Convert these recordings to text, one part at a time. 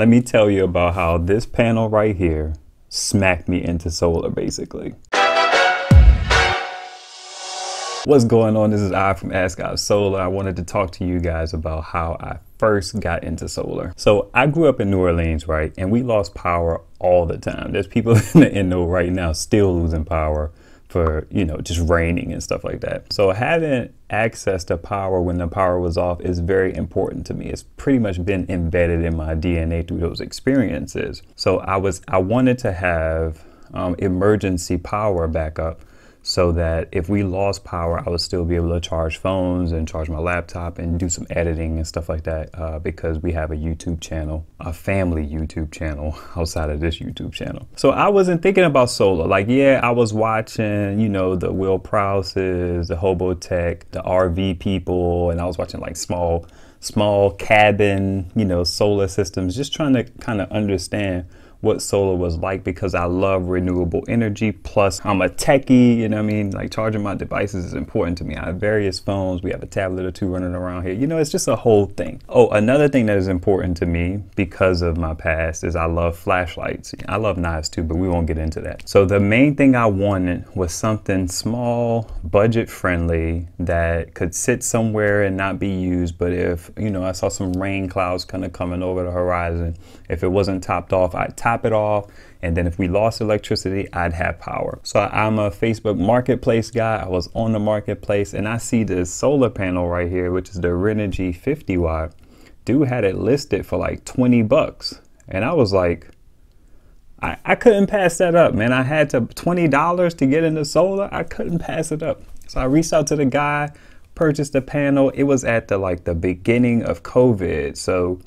let me tell you about how this panel right here smacked me into solar basically. What's going on? This is I from Ask God Solar. I wanted to talk to you guys about how I first got into solar. So I grew up in New Orleans, right? And we lost power all the time. There's people in the NO right now still losing power for, you know, just raining and stuff like that. So having access to power when the power was off is very important to me. It's pretty much been embedded in my DNA through those experiences. So I was, I wanted to have um, emergency power backup so that if we lost power, I would still be able to charge phones and charge my laptop and do some editing and stuff like that uh, because we have a YouTube channel, a family YouTube channel outside of this YouTube channel. So I wasn't thinking about solar. Like, yeah, I was watching, you know, the Will Prowses, the Hobotech, the RV people, and I was watching like small, small cabin, you know, solar systems, just trying to kind of understand what solar was like because I love renewable energy. Plus, I'm a techie, you know what I mean? Like charging my devices is important to me. I have various phones. We have a tablet or two running around here. You know, it's just a whole thing. Oh, another thing that is important to me because of my past is I love flashlights. I love knives too, but we won't get into that. So the main thing I wanted was something small, budget friendly that could sit somewhere and not be used. But if, you know, I saw some rain clouds kind of coming over the horizon, if it wasn't topped off, I'd top top it off. And then if we lost electricity, I'd have power. So I'm a Facebook marketplace guy. I was on the marketplace and I see this solar panel right here, which is the Renogy 50 watt. Dude had it listed for like 20 bucks. And I was like, I, I couldn't pass that up, man. I had to $20 to get into solar. I couldn't pass it up. So I reached out to the guy, purchased the panel. It was at the like the beginning of COVID. So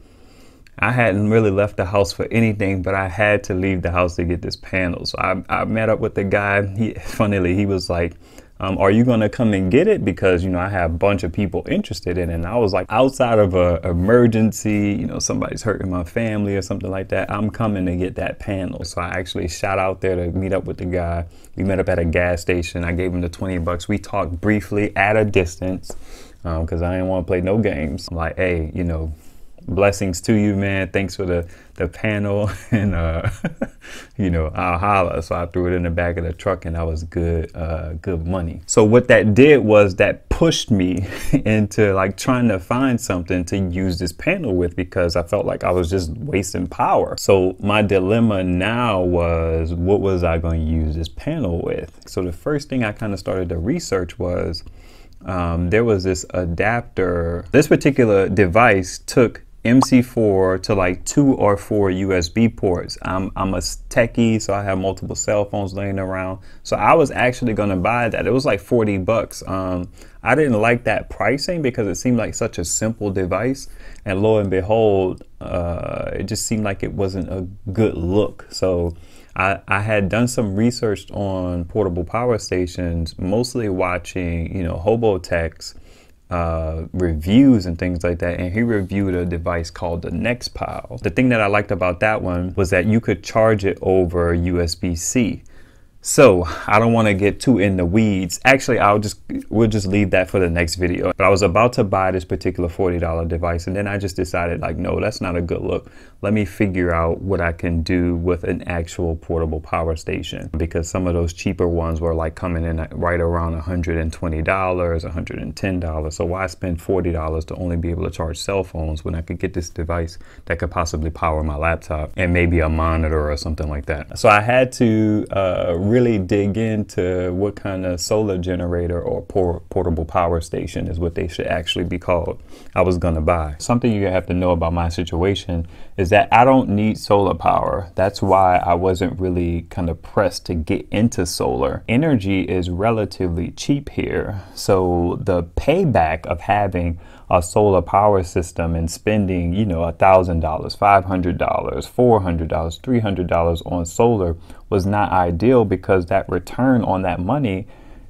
I hadn't really left the house for anything, but I had to leave the house to get this panel. So I, I met up with the guy. He, funnily, he was like, um, are you going to come and get it? Because, you know, I have a bunch of people interested in it. And I was like, outside of a emergency, you know, somebody's hurting my family or something like that, I'm coming to get that panel. So I actually shot out there to meet up with the guy. We met up at a gas station. I gave him the 20 bucks. We talked briefly at a distance because um, I didn't want to play no games. I'm like, hey, you know, blessings to you, man. Thanks for the, the panel and, uh, you know, I'll holla. So I threw it in the back of the truck and that was good, uh, good money. So what that did was that pushed me into like trying to find something to use this panel with because I felt like I was just wasting power. So my dilemma now was what was I going to use this panel with? So the first thing I kind of started to research was um, there was this adapter. This particular device took MC4 to like two or four USB ports. I'm, I'm a techie, so I have multiple cell phones laying around. So I was actually gonna buy that. It was like 40 bucks. Um, I didn't like that pricing because it seemed like such a simple device. And lo and behold, uh, it just seemed like it wasn't a good look. So I, I had done some research on portable power stations, mostly watching, you know, Hobotech's uh, reviews and things like that. And he reviewed a device called the Nextpile. The thing that I liked about that one was that you could charge it over USB-C. So I don't want to get too in the weeds. Actually, I'll just we'll just leave that for the next video. But I was about to buy this particular $40 device and then I just decided like, no, that's not a good look. Let me figure out what I can do with an actual portable power station because some of those cheaper ones were like coming in right around $120, $110. So why spend $40 to only be able to charge cell phones when I could get this device that could possibly power my laptop and maybe a monitor or something like that. So I had to uh, really dig into what kind of solar generator or por portable power station is what they should actually be called. I was gonna buy. Something you have to know about my situation is that I don't need solar power. That's why I wasn't really kind of pressed to get into solar. Energy is relatively cheap here. So the payback of having a solar power system and spending, you know, a $1,000, $500, $400, $300 on solar was not ideal because that return on that money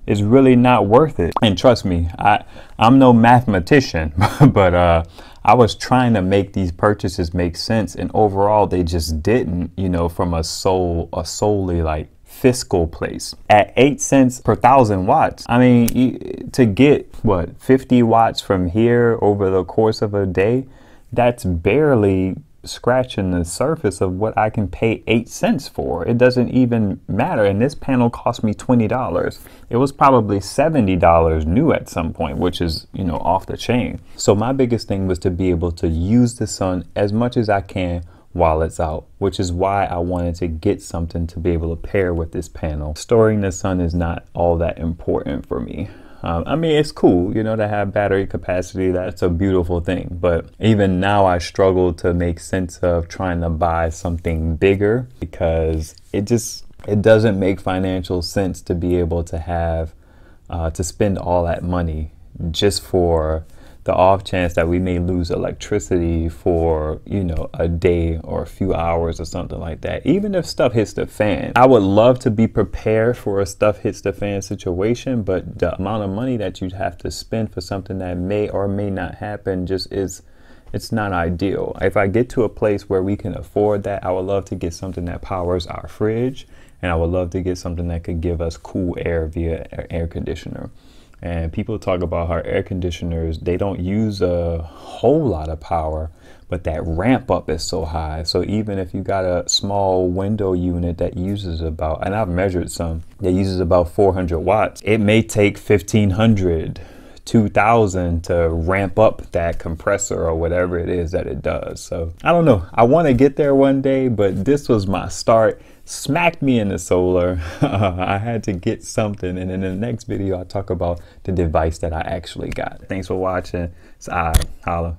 is really not worth it. And trust me, I, I'm no mathematician, but uh, I was trying to make these purchases make sense. And overall, they just didn't, you know, from a soul, a solely like fiscal place at 8 cents per thousand watts. I mean, to get what 50 watts from here over the course of a day, that's barely scratching the surface of what I can pay eight cents for. It doesn't even matter. And this panel cost me $20. It was probably $70 new at some point, which is, you know, off the chain. So my biggest thing was to be able to use the sun as much as I can while it's out, which is why I wanted to get something to be able to pair with this panel. Storing the sun is not all that important for me. Um, I mean, it's cool, you know, to have battery capacity. That's a beautiful thing. But even now, I struggle to make sense of trying to buy something bigger because it just it doesn't make financial sense to be able to have uh, to spend all that money just for the off chance that we may lose electricity for, you know, a day or a few hours or something like that. Even if stuff hits the fan, I would love to be prepared for a stuff hits the fan situation, but the amount of money that you'd have to spend for something that may or may not happen just is it's not ideal. If I get to a place where we can afford that, I would love to get something that powers our fridge and I would love to get something that could give us cool air via air conditioner. And people talk about how air conditioners, they don't use a whole lot of power, but that ramp up is so high. So even if you got a small window unit that uses about, and I've measured some, that uses about 400 watts, it may take 1500 2000 to ramp up that compressor or whatever it is that it does. So I don't know. I want to get there one day, but this was my start smacked me in the solar. I had to get something. And in the next video, I'll talk about the device that I actually got. Thanks for watching. It's I. Holla.